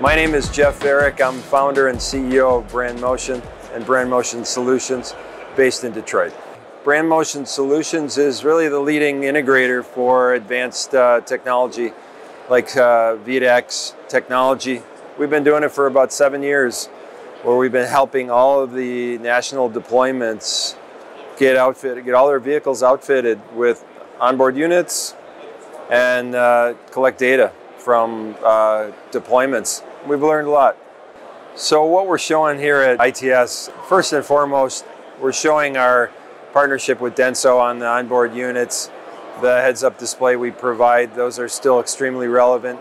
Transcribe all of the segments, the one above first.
My name is Jeff Varick. I'm founder and CEO of Brandmotion and Brandmotion Solutions based in Detroit. Brandmotion Solutions is really the leading integrator for advanced uh, technology like uh, V2X technology. We've been doing it for about seven years where we've been helping all of the national deployments get outfitted, get all their vehicles outfitted with onboard units and uh, collect data from uh, deployments. We've learned a lot. So what we're showing here at ITS, first and foremost, we're showing our partnership with Denso on the onboard units. The heads-up display we provide, those are still extremely relevant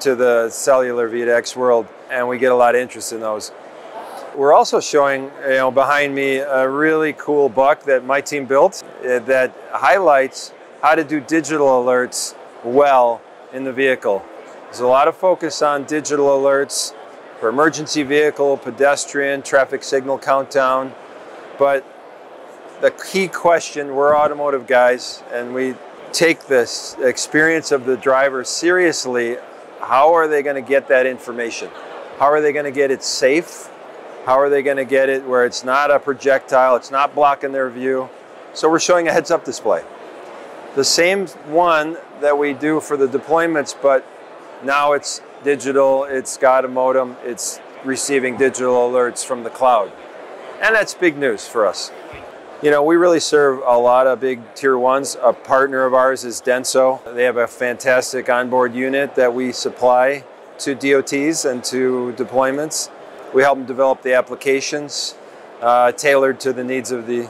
to the cellular V2X world, and we get a lot of interest in those. We're also showing, you know, behind me a really cool buck that my team built uh, that highlights how to do digital alerts well in the vehicle. There's a lot of focus on digital alerts for emergency vehicle, pedestrian, traffic signal countdown, but the key question, we're automotive guys and we take this experience of the driver seriously. How are they going to get that information? How are they going to get it safe? How are they going to get it where it's not a projectile, it's not blocking their view? So we're showing a heads up display. The same one that we do for the deployments, but now it's digital, it's got a modem, it's receiving digital alerts from the cloud. And that's big news for us. You know, we really serve a lot of big tier ones. A partner of ours is Denso. They have a fantastic onboard unit that we supply to DOTs and to deployments. We help them develop the applications uh, tailored to the needs of the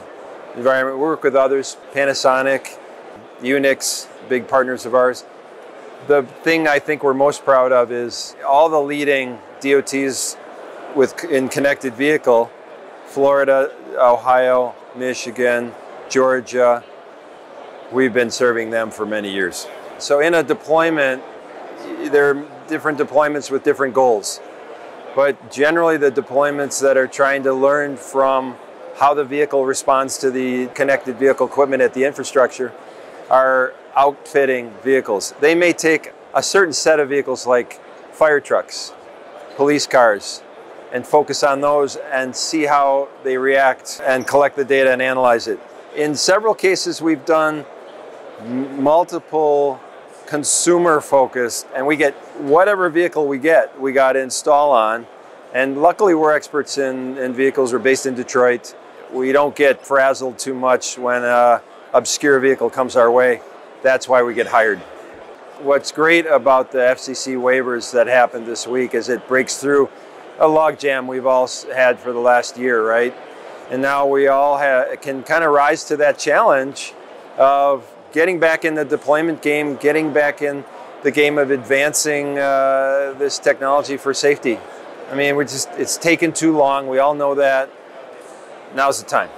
environment. We work with others, Panasonic, Unex, big partners of ours. The thing I think we're most proud of is all the leading DOTs with in connected vehicle, Florida, Ohio, Michigan, Georgia, we've been serving them for many years. So in a deployment, there are different deployments with different goals. But generally the deployments that are trying to learn from how the vehicle responds to the connected vehicle equipment at the infrastructure are outfitting vehicles. They may take a certain set of vehicles like fire trucks, police cars, and focus on those and see how they react and collect the data and analyze it. In several cases, we've done multiple consumer focused and we get whatever vehicle we get, we got to install on. And luckily we're experts in, in vehicles, we're based in Detroit. We don't get frazzled too much when an obscure vehicle comes our way. That's why we get hired. What's great about the FCC waivers that happened this week is it breaks through a logjam we've all had for the last year, right? And now we all can kind of rise to that challenge of getting back in the deployment game, getting back in the game of advancing uh, this technology for safety. I mean, we're just, it's taken too long. We all know that. Now's the time.